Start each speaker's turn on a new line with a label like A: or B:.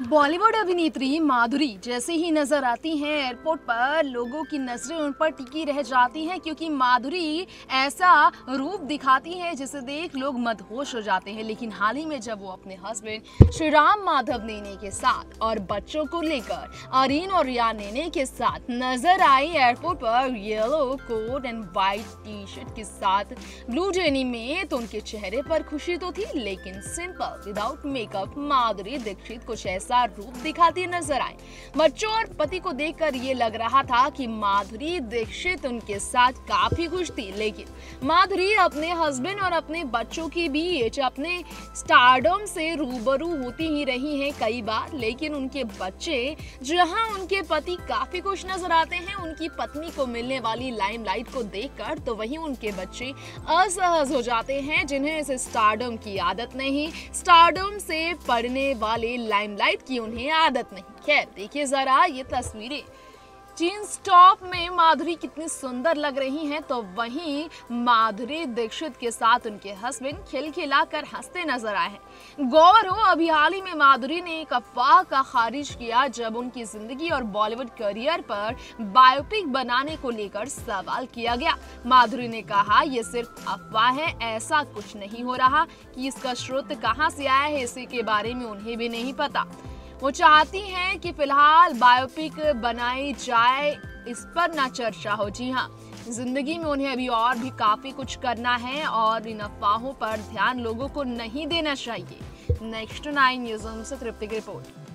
A: बॉलीवुड अभिनेत्री माधुरी जैसे ही नज़र आती हैं एयरपोर्ट पर, लोगों की नज़रें उन पर टिकी रह जाती हैं क्योंकि माधुरी ऐसा रूप दिखाती है जिसे देख लोग मदहोश हो जाते हैं। लेकिन हाल ही में जब वो अपने हस्बैंड श्री राम माधव नेने के साथ और बच्चों को लेकर अरीन और रिया नेने के साथ नज़र आई एयरपोर्ट पर, yellow coat and white T shirt के साथ ब्लू जेनी में तो उनके चेहरे पर खुशी तो थी, लेकिन simple without makeup Madhuri Dixit कुछ ऐसा ऐसा रूप दिखाती नज़र आए। बच्चों और पति को देखकर ये लग रहा था कि माधुरी दीक्षित उनके साथ काफ़ी खुश थी, लेकिन माधुरी अपने हस्बैंड और अपने बच्चों के बीच अपने स्टारडम से रूबरू होती ही रही हैं कई बार, लेकिन उनके बच्चे जहाँ उनके पति काफ़ी खुश नज़र आते हैं, उनकी पत्नी को मिलने वाली लाइमलाइट को देखकर तो वहीं उनके बच्चे असहज हो जाते हैं, जिन्हें इस स्टारडम की आदत नहीं। स्टारडम से पढ़ने वाले लाइमलाइट लाइट की उन्हें आदत नहीं। खैर, देखिए जरा ये तस्वीरें। जींस टॉप में माधुरी कितनी सुंदर लग रही हैं तो वहीं माधुरी दीक्षित के साथ उनके हस्बैंड खिलखिलाकर हँसते नज़र आए हैं। गौर हो अभी हाल ही में माधुरी ने एक अफवाह का खारिज किया जब उनकी ज़िंदगी और बॉलीवुड करियर पर बायोपिक बनाने को लेकर सवाल किया गया। माधुरी ने कहा यह सिर्फ़ अफवाह है, ऐसा कुछ नहीं हो रहा कि इसका स्रोत कहाँ से आया है, इसी के बारे में उन्हें भी नहीं पता। वो चाहती हैं कि फ़िलहाल बायोपिक बनाई जाए, इस पर ना चर्चा हो। जी हाँ ज़िंदगी में उन्हें अभी और भी काफ़ी कुछ करना है और इन अफवाहों पर ध्यान लोगों को नहीं देना चाहिए। नेक्स्ट नाइन न्यूज़ से तृप्ति की रिपोर्ट।